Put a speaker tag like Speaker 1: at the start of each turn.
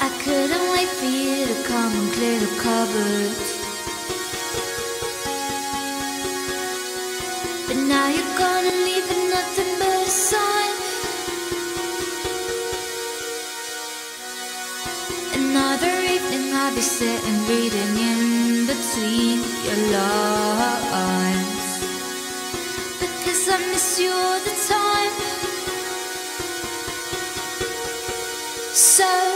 Speaker 1: I couldn't wait for you to come and clear the cupboards. But now you're gonna leave with nothing but a sign. Another evening I'll be sitting reading in between your lines. Because I miss you all the time. So